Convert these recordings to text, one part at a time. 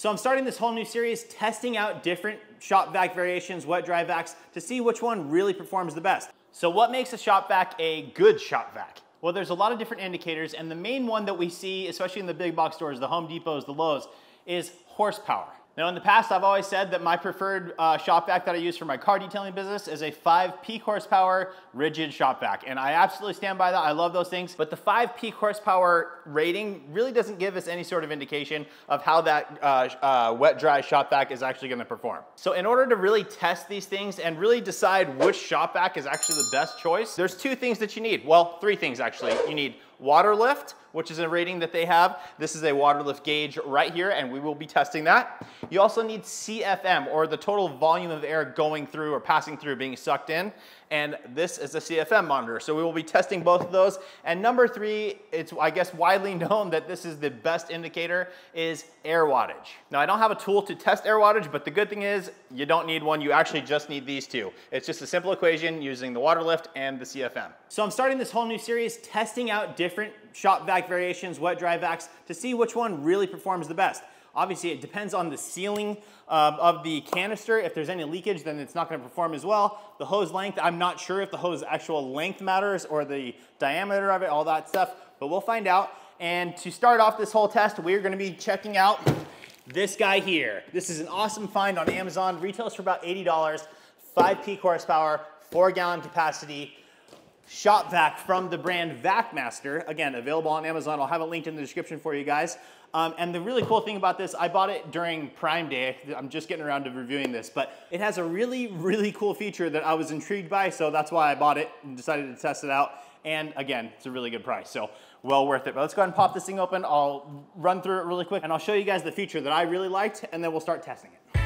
So I'm starting this whole new series testing out different shop vac variations, wet dry vacs, to see which one really performs the best. So what makes a shop vac a good shop vac? Well, there's a lot of different indicators, and the main one that we see, especially in the big box stores, the Home Depots, the Lowe's, is horsepower. Now in the past, I've always said that my preferred uh, shop vac that I use for my car detailing business is a five peak horsepower Ridgid shop vac. And I absolutely stand by that. I love those things. But the five peak horsepower rating really doesn't give us any sort of indication of how that uh, uh, wet dry shop vac is actually gonna perform. So in order to really test these things and really decide which shop vac is actually the best choice, there's two things that you need. Well, three things actually. You need water lift, which is a rating that they have. This is a water lift gauge right here, and we will be testing that. You also need CFM, or the total volume of air going through or passing through, being sucked in. And this is a CFM monitor. So we will be testing both of those. And number three, it's I guess widely known that this is the best indicator, is air wattage. Now I don't have a tool to test air wattage, but the good thing is you don't need one. You actually just need these two. It's just a simple equation using the water lift and the CFM. So I'm starting this whole new series testing out different shop vac variations, wet dry vacs, to see which one really performs the best. Obviously, it depends on the sealing um, of the canister. If there's any leakage, then it's not gonna perform as well. The hose length, I'm not sure if the hose actual length matters or the diameter of it, all that stuff, but we'll find out. And to start off this whole test, we're gonna be checking out this guy here. This is an awesome find on Amazon. Retails for about $80, five peak horsepower, four gallon capacity, shop vac from the brand VacMaster. Again, available on Amazon. I'll have it linked in the description for you guys. Um, and the really cool thing about this, I bought it during Prime Day. I'm just getting around to reviewing this, but it has a really, really cool feature that I was intrigued by, so that's why I bought it and decided to test it out. And again, it's a really good price, so well worth it. But let's go ahead and pop this thing open. I'll run through it really quick, and I'll show you guys the feature that I really liked, and then we'll start testing it.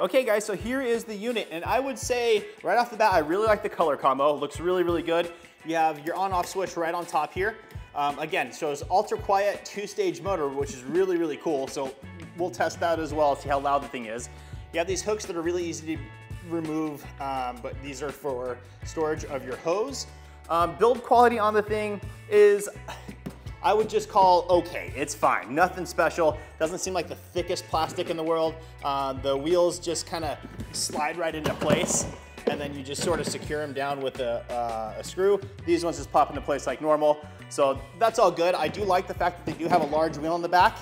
Okay guys, so here is the unit, and I would say right off the bat, I really like the color combo. It looks really, really good. You have your on-off switch right on top here. Um, again, shows ultra quiet two-stage motor, which is really, really cool. So we'll test that as well, see how loud the thing is. You have these hooks that are really easy to remove, um, but these are for storage of your hose. Um, build quality on the thing is, I would just call okay. It's fine, nothing special. Doesn't seem like the thickest plastic in the world. Uh, the wheels just kind of slide right into place and then you just sort of secure them down with a, uh, a, screw. These ones just pop into place like normal. So that's all good. I do like the fact that they do have a large wheel in the back.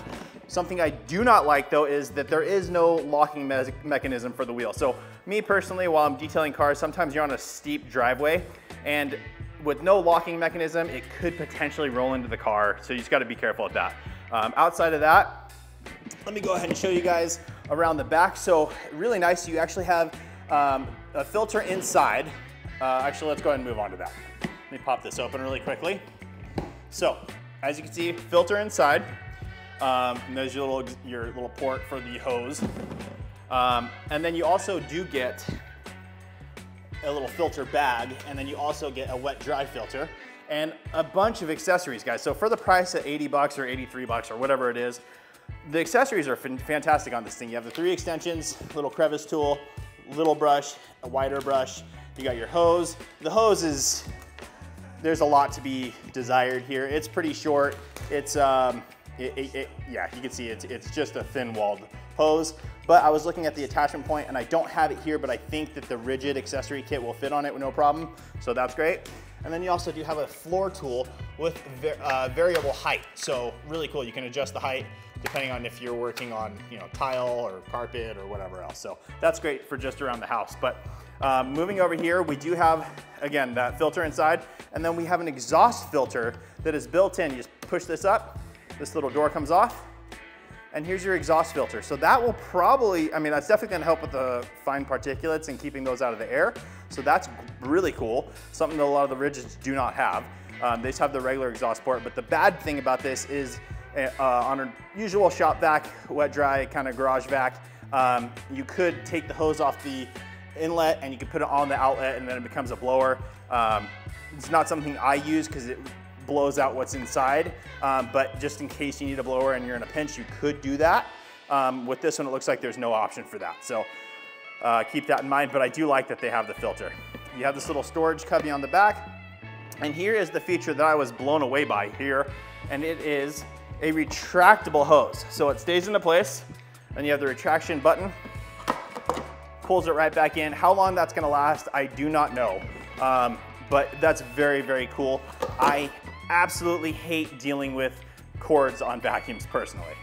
Something I do not like though is that there is no locking me mechanism for the wheel. So me personally, while I'm detailing cars, sometimes you're on a steep driveway and with no locking mechanism, it could potentially roll into the car, so you just gotta be careful with that. Um, outside of that, let me go ahead and show you guys around the back. So really nice, you actually have um, a filter inside. Uh, actually, let's go ahead and move on to that. Let me pop this open really quickly. So, as you can see, filter inside. Um, and there's your little, your little port for the hose. Um, and then you also do get a little filter bag, and then you also get a wet dry filter and a bunch of accessories, guys. So for the price of 80 bucks or 83 bucks or whatever it is, the accessories are fantastic on this thing. You have the three extensions, little crevice tool, little brush, a wider brush. You got your hose. The hose is, there's a lot to be desired here. It's pretty short. It's, um, it, it, it, yeah, you can see it's, it's just a thin walled hose. But I was looking at the attachment point and I don't have it here, but I think that the Ridgid accessory kit will fit on it with no problem. So that's great. And then you also do have a floor tool with uh, variable height. So really cool, you can adjust the height depending on if you're working on you know tile or carpet or whatever else. So that's great for just around the house. But um, moving over here, we do have, again, that filter inside, and then we have an exhaust filter that is built in. You just push this up, this little door comes off, and here's your exhaust filter. So that will probably, I mean, that's definitely gonna help with the fine particulates and keeping those out of the air. So that's really cool, something that a lot of the Ridgids do not have. Um, they just have the regular exhaust port, but the bad thing about this is uh, on a usual shop vac, wet dry kind of garage vac, um, you could take the hose off the inlet and you could put it on the outlet and then it becomes a blower. Um, it's not something I use because it blows out what's inside, um, but just in case you need a blower and you're in a pinch, you could do that. Um, with this one, it looks like there's no option for that. So uh, keep that in mind, but I do like that they have the filter. you have this little storage cubby on the back. And here is the feature that I was blown away by here. And it is a retractable hose. So it stays into place and you have the retraction button, pulls it right back in. How long that's gonna last, I do not know. Um, but that's very, very cool. I absolutely hate dealing with cords on vacuums personally.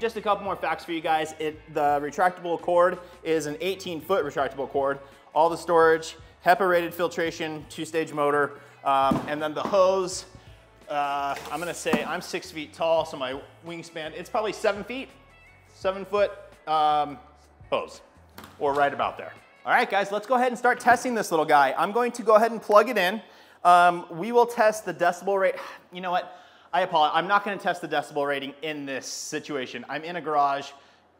Just a couple more facts for you guys. It, the retractable cord is an 18 foot retractable cord. All the storage, HEPA rated filtration, two stage motor, um, and then the hose, uh, I'm gonna say I'm six feet tall, so my wingspan, it's probably seven feet, seven foot um, hose, or right about there. All right, guys, let's go ahead and start testing this little guy. I'm going to go ahead and plug it in. Um, we will test the decibel rate. You know what? I apologize. I'm not going to test the decibel rating in this situation. I'm in a garage.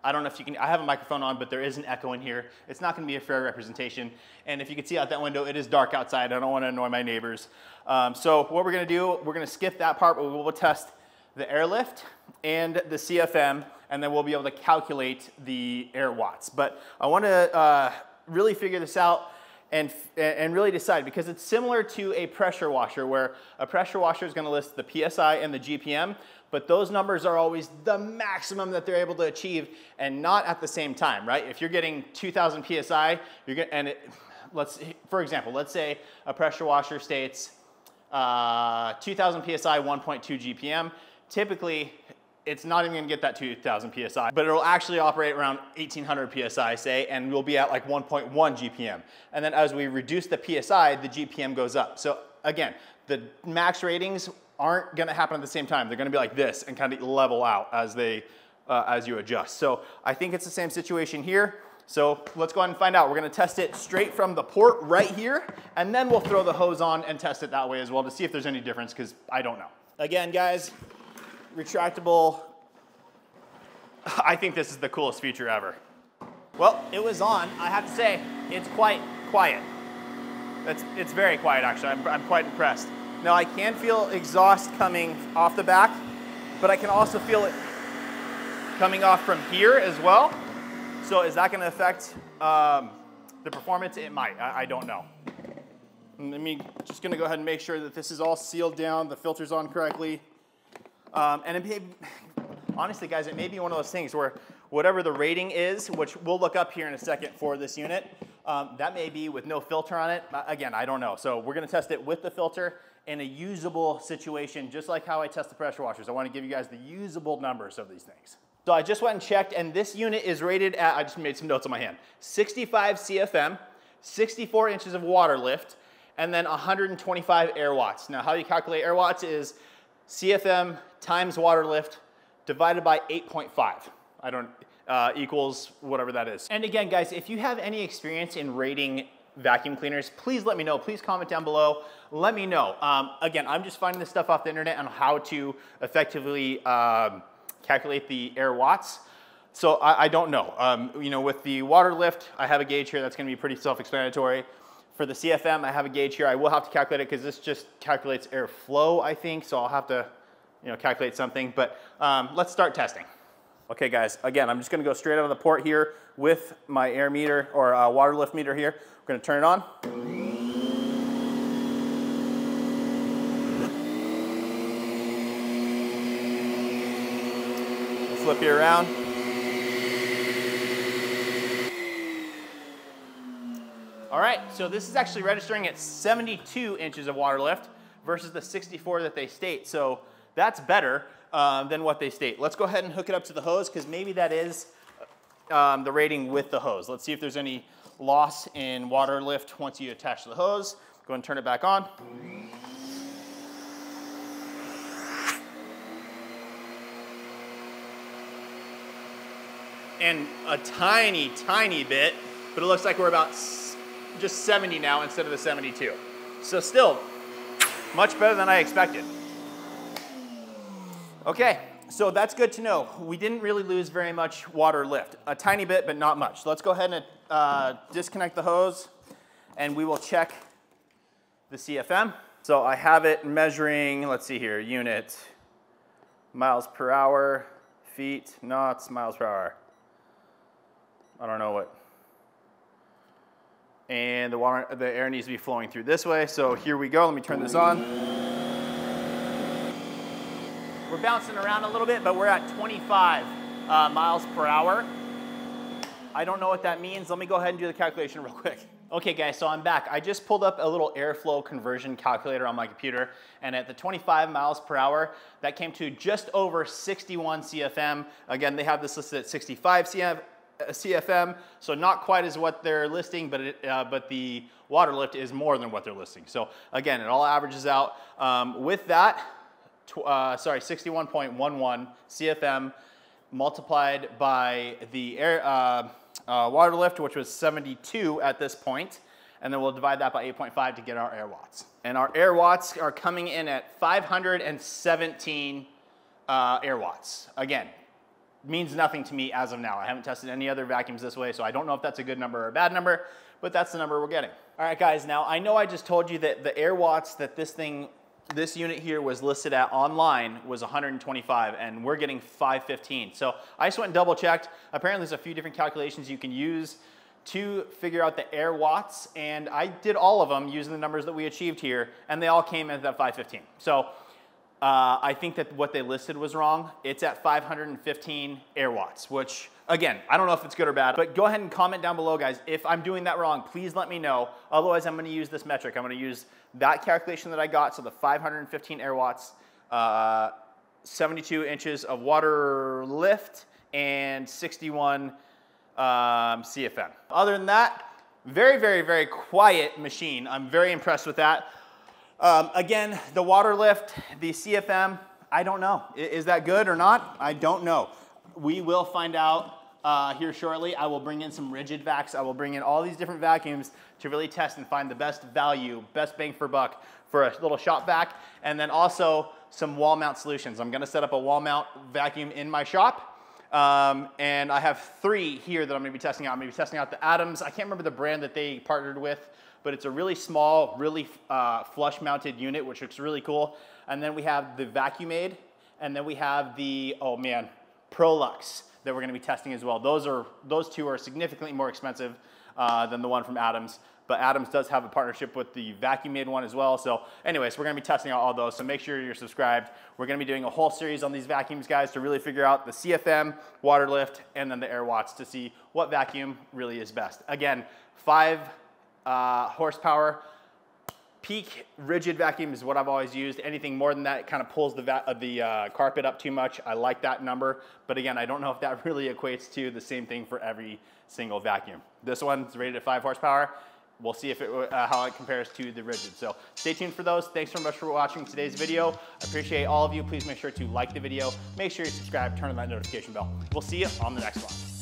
I don't know if you can, I have a microphone on, but there is an echo in here. It's not gonna be a fair representation. And if you can see out that window, it is dark outside. I don't wanna annoy my neighbors. Um, so what we're gonna do, we're gonna skip that part, but we will test the airlift and the CFM, and then we'll be able to calculate the air watts. But I wanna uh, really figure this out and, and really decide because it's similar to a pressure washer where a pressure washer is going to list the PSI and the GPM, but those numbers are always the maximum that they're able to achieve and not at the same time, right? If you're getting 2000 PSI, you're and it, let's, for example, let's say a pressure washer states uh, 2000 PSI, 1.2 GPM. Typically, it's not even gonna get that 2000 PSI, but it'll actually operate around 1800 PSI, say, and we'll be at like 1.1 GPM. And then as we reduce the PSI, the GPM goes up. So again, the max ratings aren't gonna happen at the same time. They're gonna be like this and kind of level out as they, uh, as you adjust. So I think it's the same situation here. So let's go ahead and find out. We're gonna test it straight from the port right here, and then we'll throw the hose on and test it that way as well to see if there's any difference, because I don't know. Again, guys, retractable. I think this is the coolest feature ever. Well, it was on. I have to say, it's quite quiet. It's, it's very quiet, actually. I'm, I'm quite impressed. Now, I can feel exhaust coming off the back, but I can also feel it coming off from here as well. So is that going to affect um, the performance? It might. I, I don't know. Let me just going to go ahead and make sure that this is all sealed down, the filter's on correctly. Um, and it may, honestly, guys, it may be one of those things where whatever the rating is, which we'll look up here in a second for this unit, um, that may be with no filter on it. Again, I don't know. So we're gonna test it with the filter in a usable situation, just like how I test the pressure washers. I wanna give you guys the usable numbers of these things. So I just went and checked, and this unit is rated at, I just made some notes on my hand, 65 CFM, 64 inches of water lift, and then 125 air watts. Now, how you calculate air watts is CFM times water lift divided by 8.5. I don't, uh, equals whatever that is. And again, guys, if you have any experience in rating vacuum cleaners, please let me know. Please comment down below. Let me know. Um, again, I'm just finding this stuff off the internet on how to effectively um, calculate the air watts. So I, I don't know. Um, you know, with the water lift, I have a gauge here that's gonna be pretty self-explanatory. For the CFM, I have a gauge here. I will have to calculate it because this just calculates airflow, I think. So I'll have to, you know, calculate something. But um, let's start testing. Okay, guys. Again, I'm just going to go straight out of the port here with my air meter or uh, water lift meter here. We're going to turn it on. Flip you around. All right, so this is actually registering at 72 inches of water lift versus the 64 that they state. So that's better uh, than what they state. Let's go ahead and hook it up to the hose because maybe that is um, the rating with the hose. Let's see if there's any loss in water lift once you attach the hose. Go and turn it back on. And a tiny, tiny bit, but it looks like we're about just 70 now instead of the 72. So still, much better than I expected. Okay, so that's good to know. We didn't really lose very much water lift. A tiny bit, but not much. Let's go ahead and uh, disconnect the hose and we will check the CFM. So I have it measuring, let's see here, unit, miles per hour, feet, knots, miles per hour. I don't know what and the water, the air needs to be flowing through this way. So here we go, let me turn this on. We're bouncing around a little bit, but we're at 25 uh, miles per hour. I don't know what that means. Let me go ahead and do the calculation real quick. Okay guys, so I'm back. I just pulled up a little airflow conversion calculator on my computer and at the 25 miles per hour, that came to just over 61 CFM. Again, they have this listed at 65 CFM, CFM, so not quite as what they're listing, but, it, uh, but the water lift is more than what they're listing. So again, it all averages out. Um, with that, uh, sorry, 61.11 CFM multiplied by the air, uh, uh, water lift, which was 72 at this point, and then we'll divide that by 8.5 to get our air watts. And our air watts are coming in at 517 uh, air watts. Again, means nothing to me as of now. I haven't tested any other vacuums this way, so I don't know if that's a good number or a bad number, but that's the number we're getting. All right, guys, now I know I just told you that the air watts that this thing this unit here was listed at online was 125 and we're getting 515. So I just went and double checked. Apparently there's a few different calculations you can use to figure out the air watts and I did all of them using the numbers that we achieved here and they all came at that 515. So uh, I think that what they listed was wrong. It's at 515 air watts, which again, I don't know if it's good or bad, but go ahead and comment down below, guys. If I'm doing that wrong, please let me know. Otherwise, I'm gonna use this metric. I'm gonna use that calculation that I got, so the 515 air watts, uh, 72 inches of water lift, and 61 um, CFM. Other than that, very, very, very quiet machine. I'm very impressed with that. Um, again, the water lift, the CFM, I don't know. Is that good or not? I don't know. We will find out uh, here shortly. I will bring in some Ridgid vacs. I will bring in all these different vacuums to really test and find the best value, best bang for buck for a little shop vac, and then also some wall mount solutions. I'm gonna set up a wall mount vacuum in my shop. Um, and I have three here that I'm gonna be testing out. I'm gonna be testing out the Adams. I can't remember the brand that they partnered with, but it's a really small, really uh, flush mounted unit, which looks really cool. And then we have the VacuMaid, and then we have the, oh man, Prolux that we're gonna be testing as well. Those, are, those two are significantly more expensive uh, than the one from Adams. But Adams does have a partnership with the VacuMaid one as well. So anyways, we're gonna be testing out all those. So make sure you're subscribed. We're gonna be doing a whole series on these vacuums, guys, to really figure out the CFM, water lift, and then the air watts to see what vacuum really is best. Again, five uh, horsepower, Peak Ridgid vacuum is what I've always used. Anything more than that kind of pulls the, uh, the uh, carpet up too much. I like that number, but again, I don't know if that really equates to the same thing for every single vacuum. This one's rated at five horsepower. We'll see if it, uh, how it compares to the Ridgid. So stay tuned for those. Thanks so much for watching today's video. I appreciate all of you. Please make sure to like the video. Make sure you subscribe, turn on that notification bell. We'll see you on the next one.